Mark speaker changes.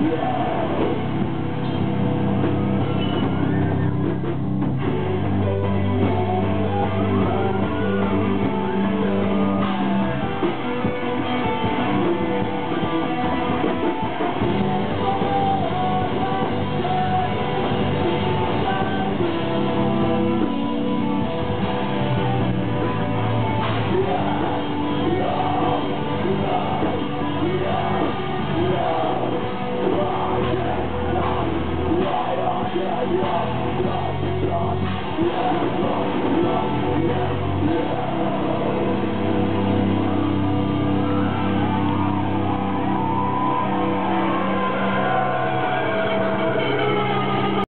Speaker 1: Yeah.